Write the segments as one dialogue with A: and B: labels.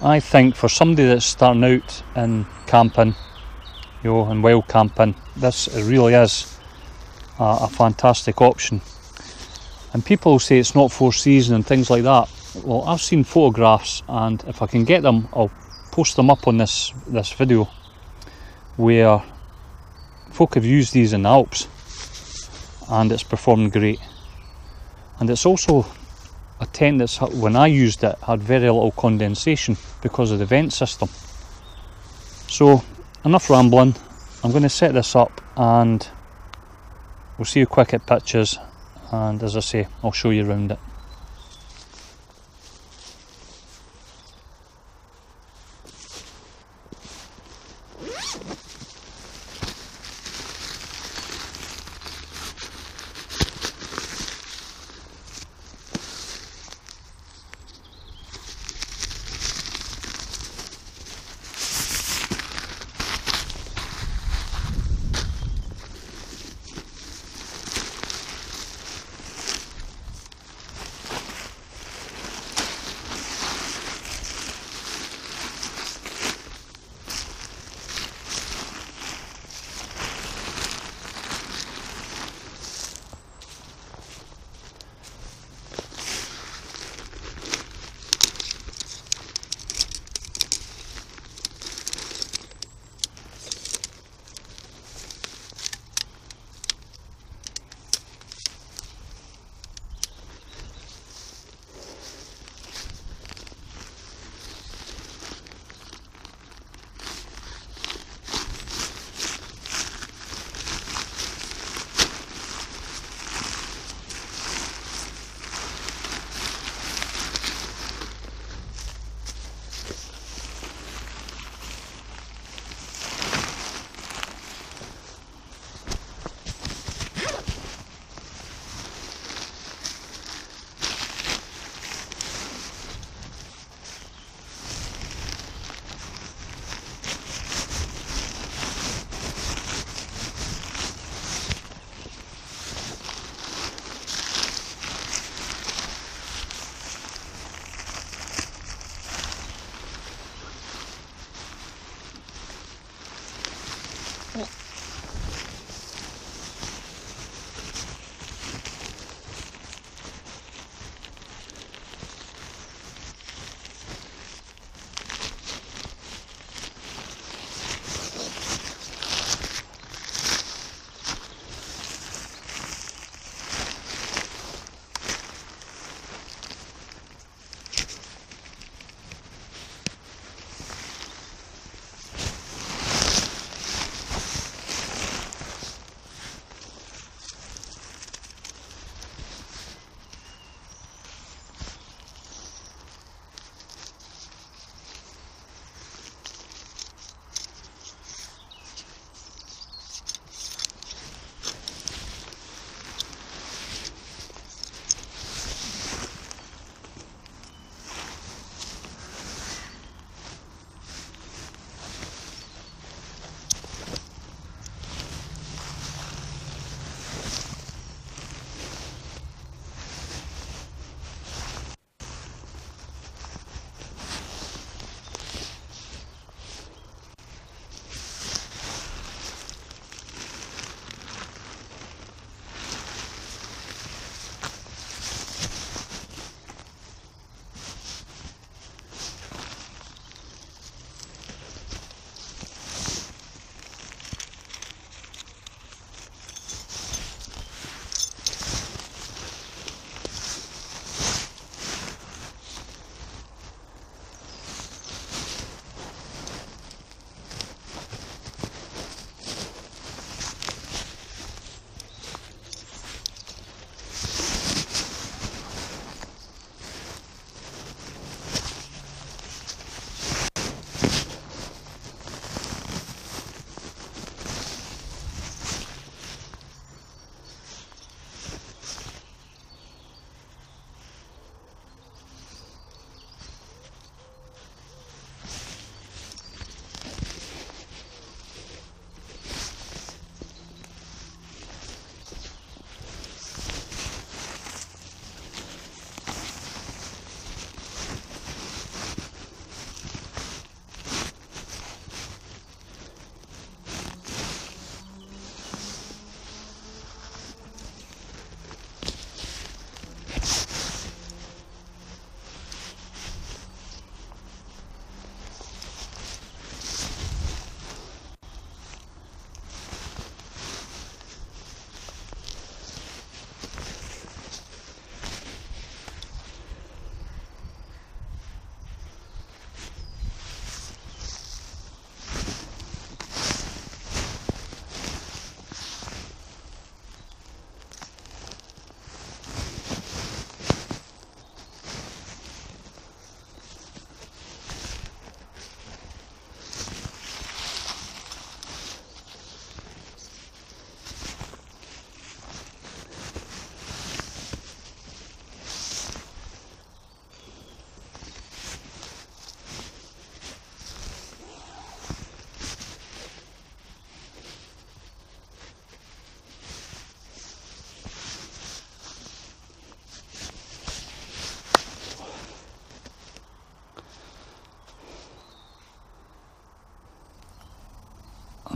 A: I think for somebody that's starting out in camping, you know, and wild camping, this really is a, a fantastic option. And people say it's not four season and things like that. Well, I've seen photographs, and if I can get them, I'll post them up on this this video where folk have used these in the Alps, and it's performed great. And it's also a tent that's when I used it had very little condensation because of the vent system. So enough rambling. I'm going to set this up and we'll see how quick it pitches and as I say I'll show you around it.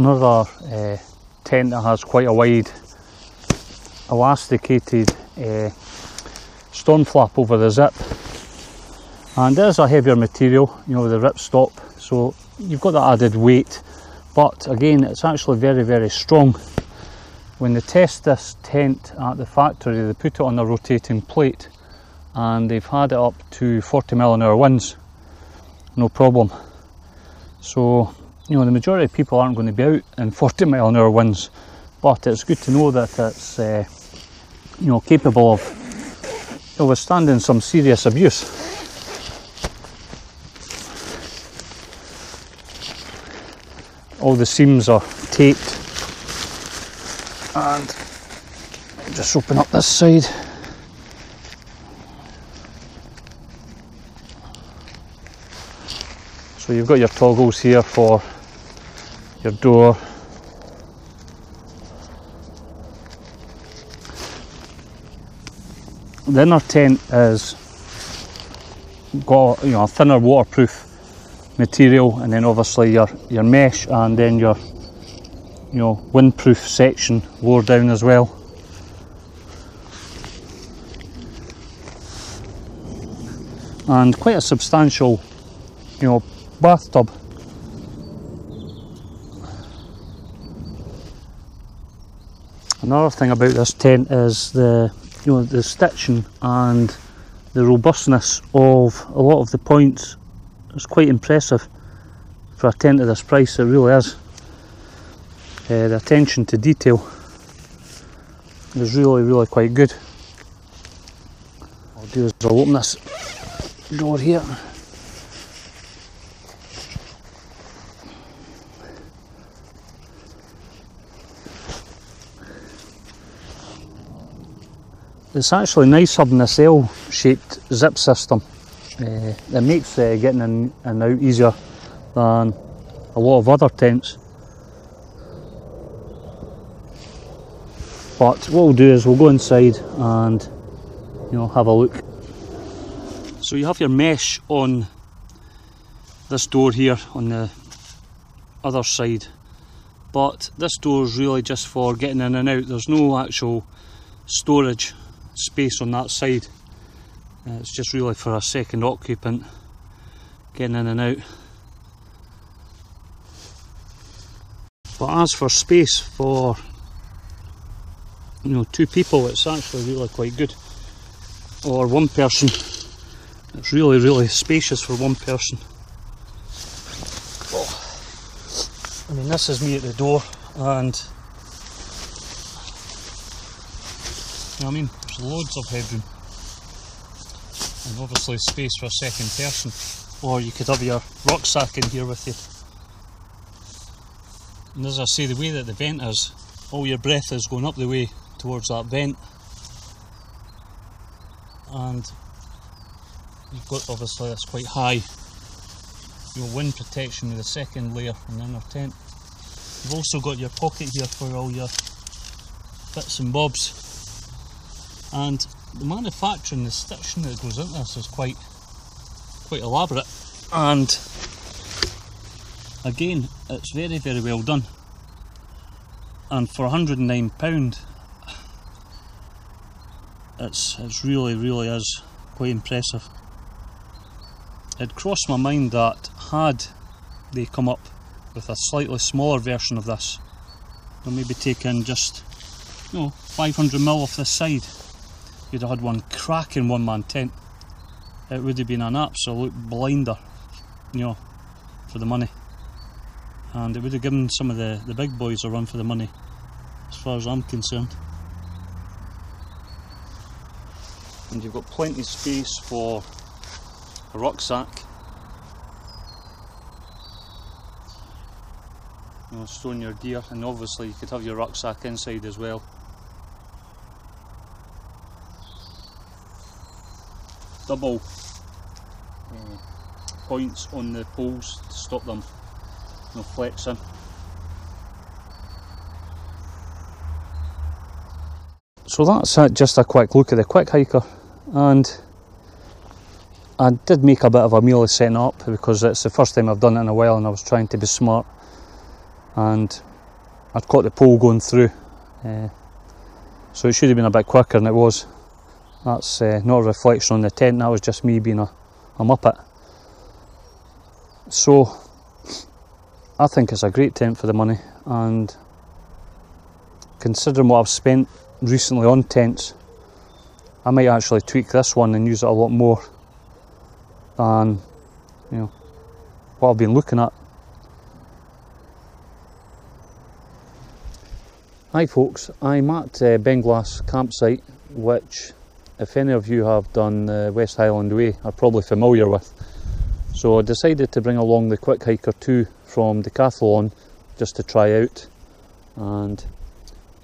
A: Another uh, tent that has quite a wide elasticated uh, storm flap over the zip. And there's a heavier material you know the ripstop so you've got that added weight but again it's actually very very strong. When they test this tent at the factory they put it on a rotating plate and they've had it up to 40 mile an hour winds. No problem. So you know the majority of people aren't going to be out in 40 mile an hour winds but it's good to know that it's uh, you know capable of withstanding some serious abuse. All the seams are taped. And just open up this side so you've got your toggles here for your door. The inner tent is got you know a thinner waterproof material and then obviously your your mesh and then your you know windproof section lower down as well. And quite a substantial you know bathtub another thing about this tent is the you know the stitching and the robustness of a lot of the points it's quite impressive for a tent of this price, it really is. Uh, the attention to detail is really, really quite good. I'll do is I'll open this door here. It's actually nice having this L-shaped zip system uh, it makes uh, getting in and out easier than a lot of other tents. But what we'll do is we'll go inside and you know have a look. So you have your mesh on this door here on the other side but this door is really just for getting in and out there's no actual storage space on that side uh, it's just really for a second occupant getting in and out. But as for space for you know two people it's actually really quite good. Or one person. It's really really spacious for one person. Oh. I mean this is me at the door and you know what I mean there's loads of headroom and obviously space for a second person. Or you could have your rucksack in here with you. And as I say the way that the vent is all your breath is going up the way towards that vent. And you've got obviously that's quite high. Your wind protection with the second layer on the inner tent. You've also got your pocket here for all your bits and bobs and the manufacturing, the stitching that goes into this is quite quite elaborate. And again it's very very well done. And for 109 pound it's it's really really is quite impressive. It crossed my mind that had they come up with a slightly smaller version of this or maybe taken just you know 500 mil off this side you'd have had one cracking one man tent. It would have been an absolute blinder, you know, for the money. And it would have given some of the, the big boys a run for the money, as far as I'm concerned. And you've got plenty of space for a rucksack. You know, storing your gear, and obviously you could have your rucksack inside as well. Double uh, points on the poles to stop them you know, flexing. So that's just a quick look at the quick hiker and I did make a bit of a meal of setting up because it's the first time I've done it in a while and I was trying to be smart and I'd caught the pole going through. Uh, so it should have been a bit quicker than it was. That's uh, not a reflection on the tent, that was just me being a, a muppet. So I think it's a great tent for the money and considering what I've spent recently on tents, I might actually tweak this one and use it a lot more than you know what I've been looking at. Hi folks, I'm at uh, Beinglas campsite which if any of you have done uh, West Highland Way are probably familiar with. So I decided to bring along the Quick Hiker 2 from Decathlon just to try out and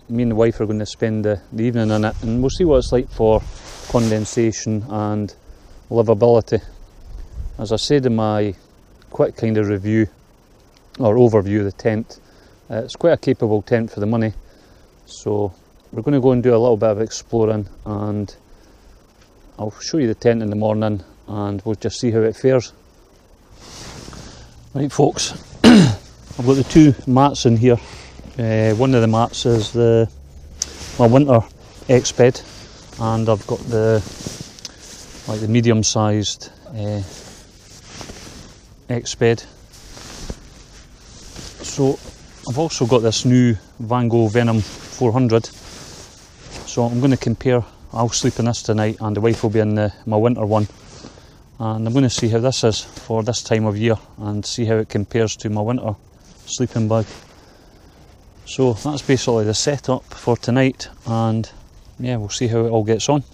A: me and the wife are going to spend the, the evening in it and we'll see what it's like for condensation and livability. As I said in my quick kind of review or overview of the tent, uh, it's quite a capable tent for the money. So we're going to go and do a little bit of exploring and I'll show you the tent in the morning and we'll just see how it fares. Right folks, I've got the two mats in here. Uh, one of the mats is the my winter Exped and I've got the like the medium sized uh, Exped. So I've also got this new Vango Venom 400 so I'm going to compare I'll sleep in this tonight and the wife will be in the, my winter one. And I'm going to see how this is for this time of year and see how it compares to my winter sleeping bag. So that's basically the setup for tonight and yeah we'll see how it all gets on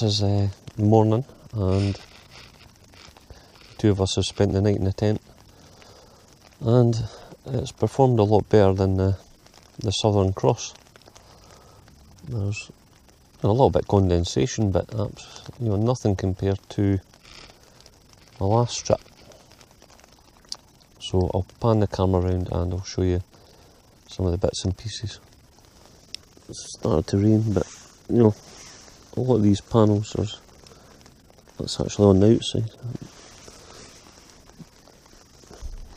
A: this is uh, morning and two of us have spent the night in the tent and it's performed a lot better than the, the Southern Cross. There's a little bit condensation but you know nothing compared to my last trip. So I'll pan the camera around and I'll show you some of the bits and pieces. It's started to rain but you know a lot of these panels? Are that's actually on the outside.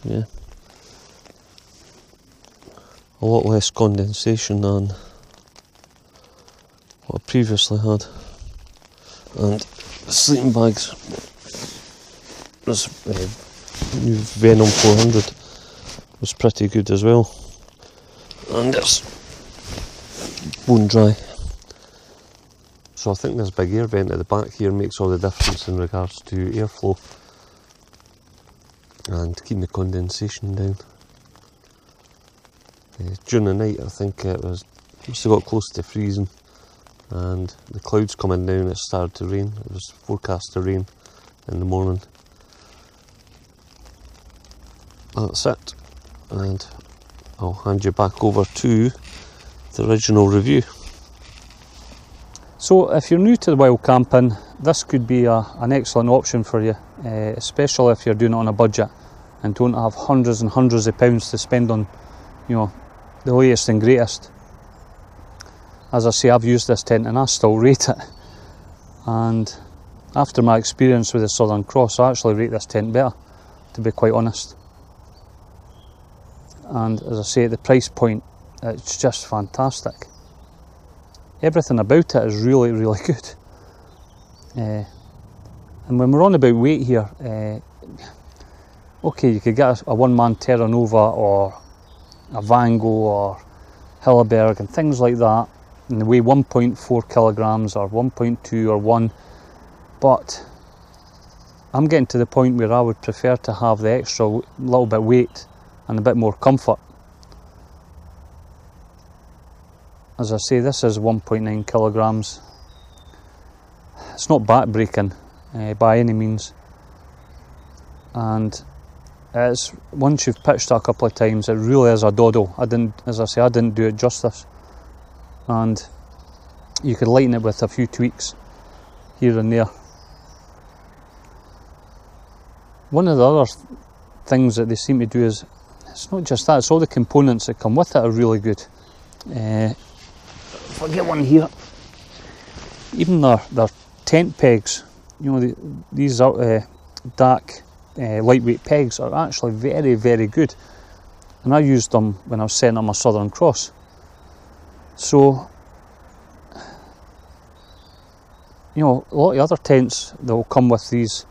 A: Yeah. A lot less condensation than what I previously had. And sleeping bags. This uh, new Venom 400 was pretty good as well. And it's bone dry so I think this big air vent at the back here makes all the difference in regards to airflow and keeping the condensation down. Uh, during the night I think it was must have got close to freezing and the clouds coming down it started to rain. It was forecast to rain in the morning. That's it and I'll hand you back over to the original review. So if you're new to the wild camping, this could be a, an excellent option for you, uh, especially if you're doing it on a budget and don't have hundreds and hundreds of pounds to spend on, you know, the latest and greatest. As I say, I've used this tent and I still rate it. And after my experience with the Southern Cross, I actually rate this tent better, to be quite honest. And as I say, at the price point, it's just fantastic everything about it is really, really good. Uh, and when we're on about weight here, uh, okay, you could get a, a one-man Terra Nova or a Vango or Hilleberg and things like that, and they weigh 1.4 kilograms or 1.2 or 1, but I'm getting to the point where I would prefer to have the extra little bit weight and a bit more comfort. As I say, this is 1.9 kilograms. It's not backbreaking uh, by any means, and it's once you've pitched it a couple of times, it really is a doddle. I didn't, as I say, I didn't do it justice, and you could lighten it with a few tweaks here and there, one of the other th- things that they seem to do is it's not just that, it's all the components that come with it are really good. Uh, if I get one here, even their, their tent pegs, you know, the, these are uh, dark, uh, lightweight pegs are actually very, very good. And I used them when I was setting up my Southern Cross. So, you know, a lot of other tents that will come with these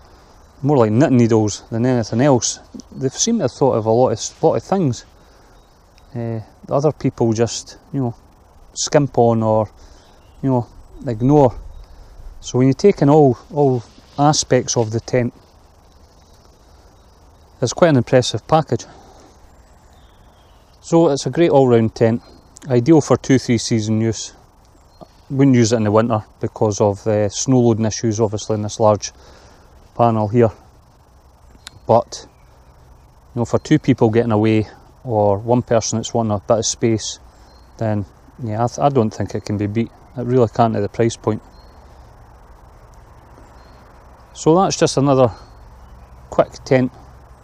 A: more like knitting needles than anything else. They seem to have thought of a lot of lot of things. Uh, the other people just, you know, skimp on or, you know, ignore. So when you take in all all aspects of the tent, it's quite an impressive package. So it's a great all-round tent, ideal for two three season use. Wouldn't use it in the winter because of the snow loading issues, obviously in this large panel here. But you know, for two people getting away or one person that's wanting a bit of space, then yeah, I, I don't think it can be beat. It really can't at the price point. So that's just another quick tent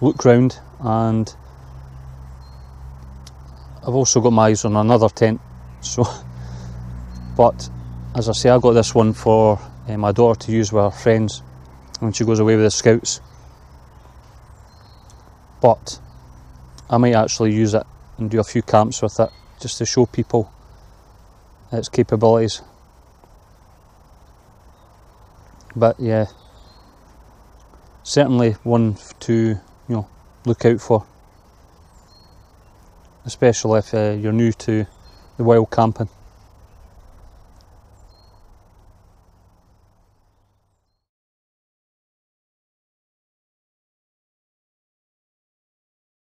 A: look round, and I've also got my eyes on another tent. So, but as I say, I got this one for uh, my daughter to use with her friends when she goes away with the scouts. But I might actually use it and do a few camps with it just to show people its capabilities. But yeah, certainly one to you know look out for, especially if uh, you're new to the wild camping.